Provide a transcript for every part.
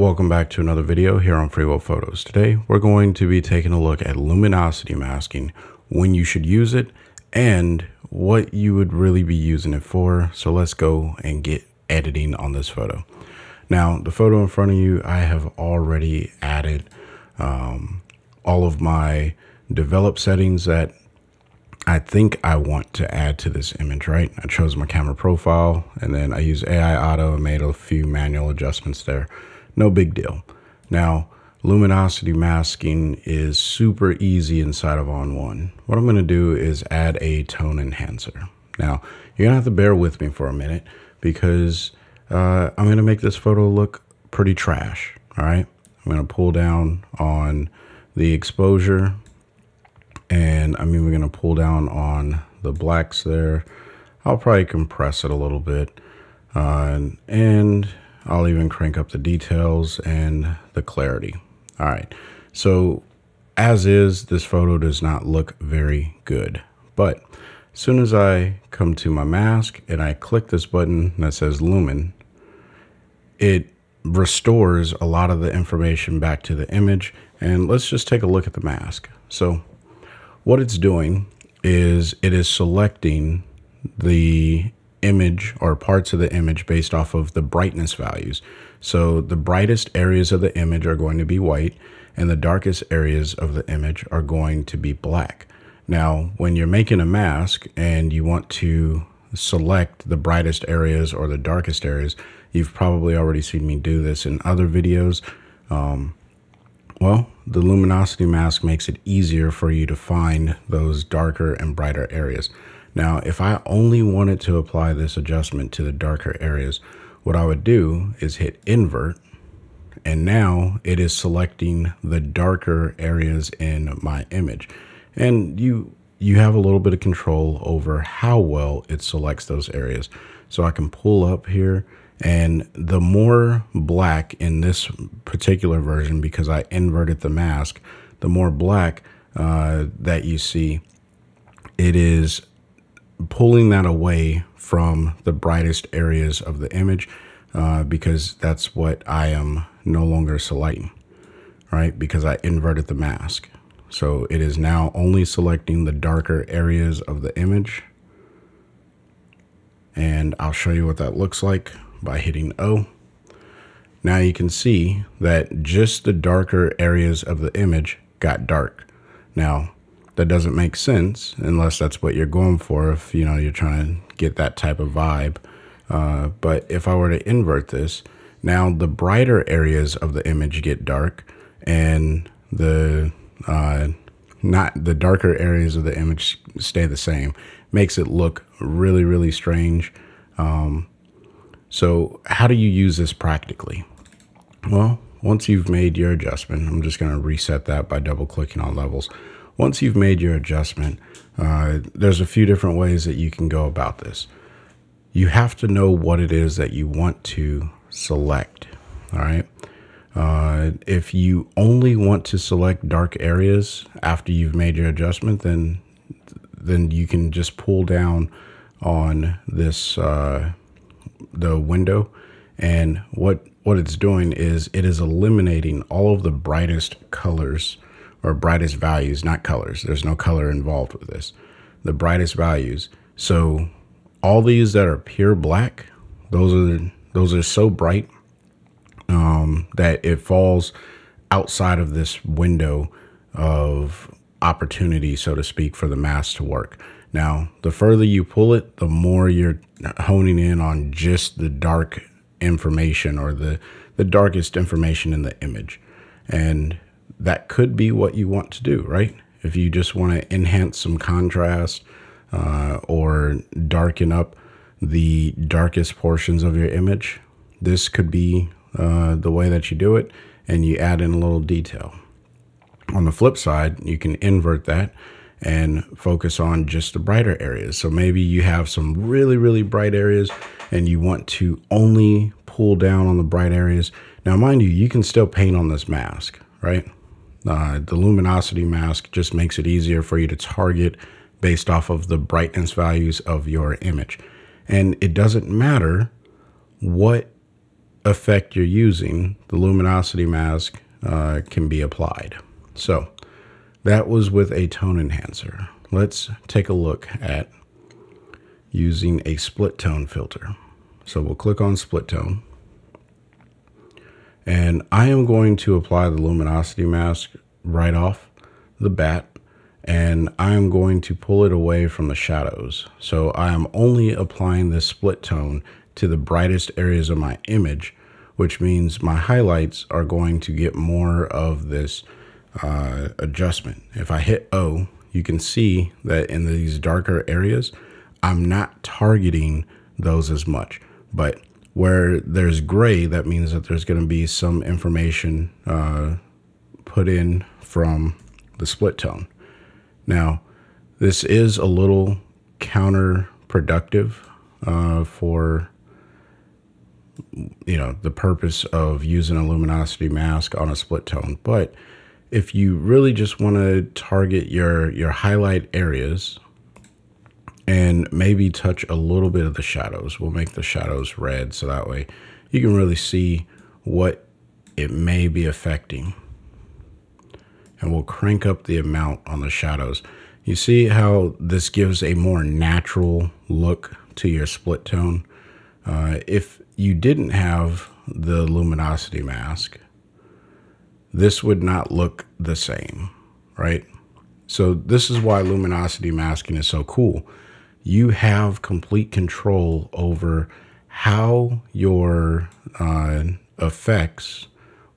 Welcome back to another video here on Free Will Photos. Today we're going to be taking a look at luminosity masking, when you should use it, and what you would really be using it for. So let's go and get editing on this photo. Now the photo in front of you, I have already added um, all of my develop settings that I think I want to add to this image, right? I chose my camera profile and then I use AI auto and made a few manual adjustments there. No big deal. Now, luminosity masking is super easy inside of ON1. What I'm gonna do is add a tone enhancer. Now, you're gonna have to bear with me for a minute because uh, I'm gonna make this photo look pretty trash, all right? I'm gonna pull down on the exposure and I'm even gonna pull down on the blacks there. I'll probably compress it a little bit uh, and I'll even crank up the details and the clarity. All right, so as is, this photo does not look very good. But as soon as I come to my mask and I click this button that says Lumen, it restores a lot of the information back to the image. And let's just take a look at the mask. So what it's doing is it is selecting the image or parts of the image based off of the brightness values. So the brightest areas of the image are going to be white and the darkest areas of the image are going to be black. Now, when you're making a mask and you want to select the brightest areas or the darkest areas, you've probably already seen me do this in other videos. Um, well, the luminosity mask makes it easier for you to find those darker and brighter areas. Now, if I only wanted to apply this adjustment to the darker areas, what I would do is hit invert and now it is selecting the darker areas in my image. And you you have a little bit of control over how well it selects those areas. So I can pull up here and the more black in this particular version, because I inverted the mask, the more black uh, that you see, it is pulling that away from the brightest areas of the image uh, because that's what I am no longer selecting, right? Because I inverted the mask. So it is now only selecting the darker areas of the image. And I'll show you what that looks like by hitting O. Now you can see that just the darker areas of the image got dark. Now, that doesn't make sense unless that's what you're going for if you know you're trying to get that type of vibe. Uh, but if I were to invert this now the brighter areas of the image get dark and the uh, not the darker areas of the image stay the same. Makes it look really really strange. Um, so how do you use this practically? Well once you've made your adjustment I'm just going to reset that by double clicking on levels once you've made your adjustment, uh, there's a few different ways that you can go about this. You have to know what it is that you want to select. All right. Uh, if you only want to select dark areas after you've made your adjustment, then then you can just pull down on this uh, the window, and what what it's doing is it is eliminating all of the brightest colors or brightest values, not colors. There's no color involved with this. The brightest values. So all these that are pure black, those are those are so bright um, that it falls outside of this window of opportunity, so to speak, for the mask to work. Now, the further you pull it, the more you're honing in on just the dark information or the, the darkest information in the image. And that could be what you want to do, right? If you just want to enhance some contrast uh, or darken up the darkest portions of your image, this could be uh, the way that you do it and you add in a little detail. On the flip side, you can invert that and focus on just the brighter areas. So maybe you have some really, really bright areas and you want to only pull down on the bright areas. Now, mind you, you can still paint on this mask, right? Uh, the luminosity mask just makes it easier for you to target based off of the brightness values of your image. And it doesn't matter what effect you're using, the luminosity mask uh, can be applied. So that was with a tone enhancer. Let's take a look at using a split tone filter. So we'll click on split tone. And I am going to apply the luminosity mask right off the bat. And I am going to pull it away from the shadows. So I am only applying this split tone to the brightest areas of my image, which means my highlights are going to get more of this uh, adjustment. If I hit O, you can see that in these darker areas, I'm not targeting those as much. But where there's gray, that means that there's going to be some information uh, put in from the split tone. Now, this is a little counterproductive uh, for you know the purpose of using a luminosity mask on a split tone but if you really just want to target your your highlight areas and maybe touch a little bit of the shadows. We'll make the shadows red so that way you can really see what it may be affecting. And we'll crank up the amount on the shadows. You see how this gives a more natural look to your split tone? Uh, if you didn't have the luminosity mask, this would not look the same, right? So this is why luminosity masking is so cool you have complete control over how your uh, effects,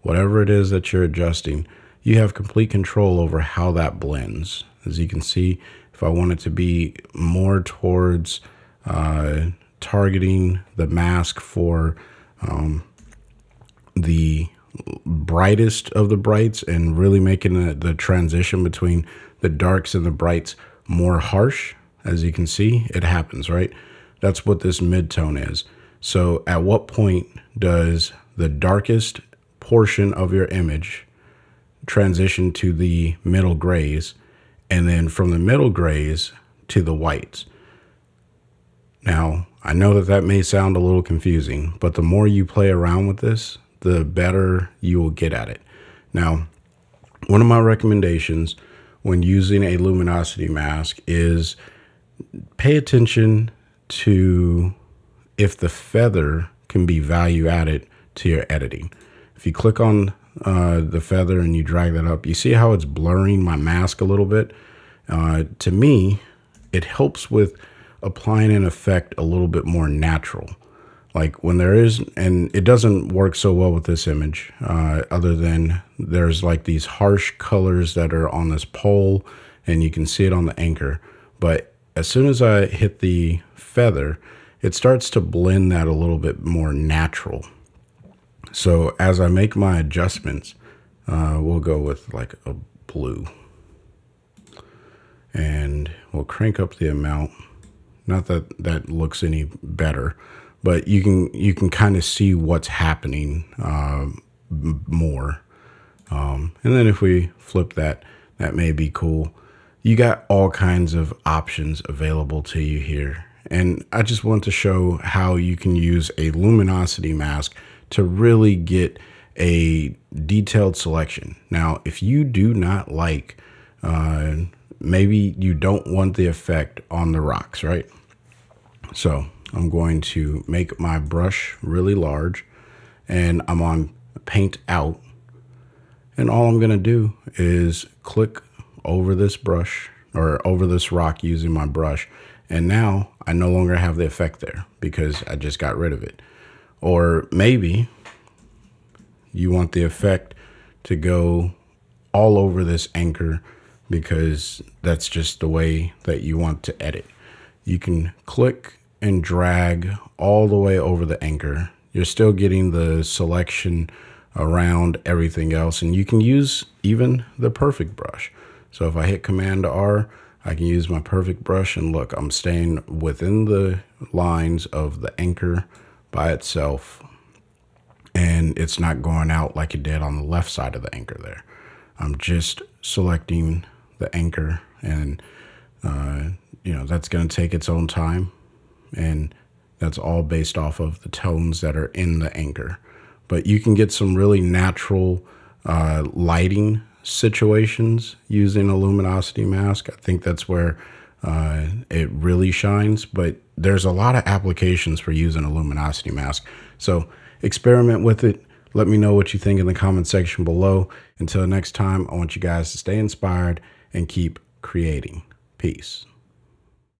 whatever it is that you're adjusting, you have complete control over how that blends. As you can see, if I want it to be more towards uh, targeting the mask for um, the brightest of the brights and really making the, the transition between the darks and the brights more harsh, as you can see, it happens, right? That's what this mid-tone is. So at what point does the darkest portion of your image transition to the middle grays and then from the middle grays to the whites? Now, I know that that may sound a little confusing, but the more you play around with this, the better you will get at it. Now, one of my recommendations when using a luminosity mask is pay attention to if the feather can be value added to your editing. If you click on uh, the feather and you drag that up, you see how it's blurring my mask a little bit? Uh, to me, it helps with applying an effect a little bit more natural. Like when there is, and it doesn't work so well with this image, uh, other than there's like these harsh colors that are on this pole and you can see it on the anchor. But as soon as I hit the feather, it starts to blend that a little bit more natural. So as I make my adjustments, uh, we'll go with like a blue. And we'll crank up the amount. Not that that looks any better, but you can you can kind of see what's happening uh, more. Um, and then if we flip that, that may be cool you got all kinds of options available to you here. And I just want to show how you can use a luminosity mask to really get a detailed selection. Now, if you do not like, uh, maybe you don't want the effect on the rocks, right? So I'm going to make my brush really large and I'm on paint out. And all I'm going to do is click over this brush or over this rock using my brush. And now I no longer have the effect there because I just got rid of it. Or maybe you want the effect to go all over this anchor because that's just the way that you want to edit. You can click and drag all the way over the anchor. You're still getting the selection around everything else and you can use even the perfect brush. So if I hit Command R, I can use my perfect brush and look, I'm staying within the lines of the anchor by itself and it's not going out like it did on the left side of the anchor there. I'm just selecting the anchor and uh, you know, that's going to take its own time and that's all based off of the tones that are in the anchor. but you can get some really natural uh, lighting situations using a luminosity mask. I think that's where uh, it really shines, but there's a lot of applications for using a luminosity mask. So experiment with it. Let me know what you think in the comment section below. Until next time, I want you guys to stay inspired and keep creating. Peace.